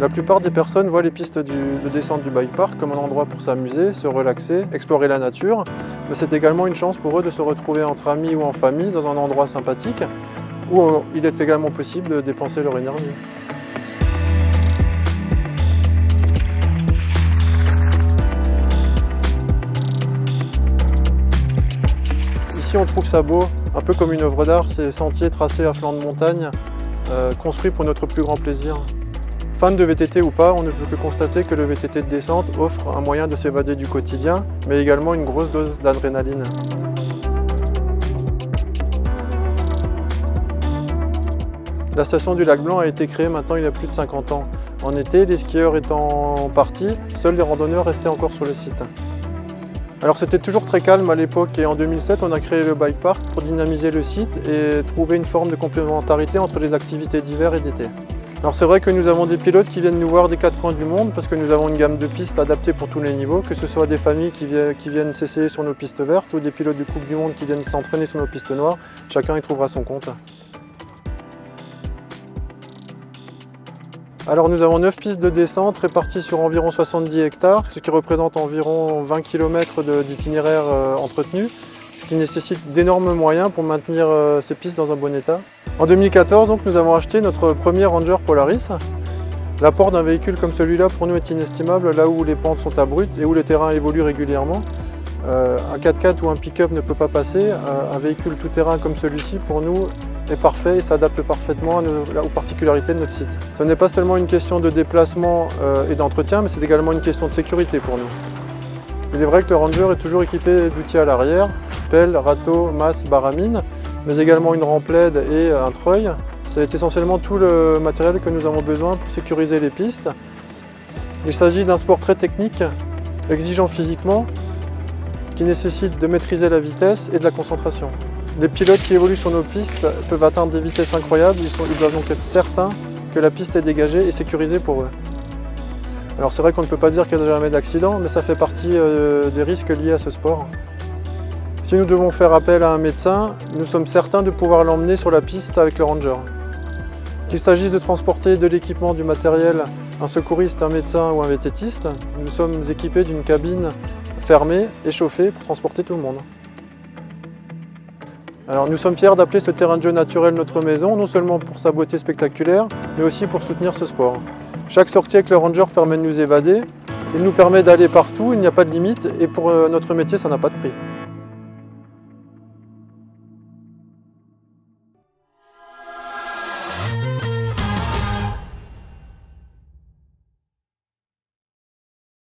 La plupart des personnes voient les pistes de descente du bike park comme un endroit pour s'amuser, se relaxer, explorer la nature, mais c'est également une chance pour eux de se retrouver entre amis ou en famille dans un endroit sympathique où euh, il est également possible de dépenser leur énergie. Ici on trouve ça beau, un peu comme une œuvre d'art, ces sentiers tracés à flanc de montagne, euh, construits pour notre plus grand plaisir. Fan de VTT ou pas, on ne peut que constater que le VTT de descente offre un moyen de s'évader du quotidien, mais également une grosse dose d'adrénaline. La station du lac Blanc a été créée maintenant il y a plus de 50 ans. En été, les skieurs étant partis, seuls les randonneurs restaient encore sur le site. Alors c'était toujours très calme à l'époque et en 2007 on a créé le bike park pour dynamiser le site et trouver une forme de complémentarité entre les activités d'hiver et d'été. Alors c'est vrai que nous avons des pilotes qui viennent nous voir des quatre coins du monde parce que nous avons une gamme de pistes adaptées pour tous les niveaux, que ce soit des familles qui, viennent s'essayer sur nos pistes vertes ou des pilotes de Coupe du Monde qui viennent s'entraîner sur nos pistes noires. Chacun y trouvera son compte. Alors nous avons 9 pistes de descente réparties sur environ 70 hectares, ce qui représente environ 20 km d'itinéraire euh, entretenu, ce qui nécessite d'énormes moyens pour maintenir euh, ces pistes dans un bon état. En 2014, donc, nous avons acheté notre premier Ranger Polaris. L'apport d'un véhicule comme celui-là pour nous est inestimable là où les pentes sont abruptes et où le terrain évolue régulièrement. Euh, un 4x4 ou un pick-up ne peut pas passer. Euh, un véhicule tout-terrain comme celui-ci pour nous est parfait et s'adapte parfaitement aux particularités de notre site. Ce n'est pas seulement une question de déplacement euh, et d'entretien, mais c'est également une question de sécurité pour nous. Il est vrai que le Ranger est toujours équipé d'outils à l'arrière, râteau, masse, baramine, mais également une rampe LED et un treuil. C'est essentiellement tout le matériel que nous avons besoin pour sécuriser les pistes. Il s'agit d'un sport très technique, exigeant physiquement, qui nécessite de maîtriser la vitesse et de la concentration. Les pilotes qui évoluent sur nos pistes peuvent atteindre des vitesses incroyables, ils, doivent donc être certains que la piste est dégagée et sécurisée pour eux. Alors c'est vrai qu'on ne peut pas dire qu'il n'y a jamais d'accident, mais ça fait partie euh, des risques liés à ce sport. Si nous devons faire appel à un médecin, nous sommes certains de pouvoir l'emmener sur la piste avec le ranger. Qu'il s'agisse de transporter de l'équipement, du matériel, un secouriste, un médecin ou un vététiste, nous sommes équipés d'une cabine fermée et chauffée pour transporter tout le monde. Alors nous sommes fiers d'appeler ce terrain de jeu naturel notre maison, non seulement pour sa beauté spectaculaire, mais aussi pour soutenir ce sport. Chaque sortie avec le ranger permet de nous évader, il nous permet d'aller partout, il n'y a pas de limite et pour euh, notre métier ça n'a pas de prix.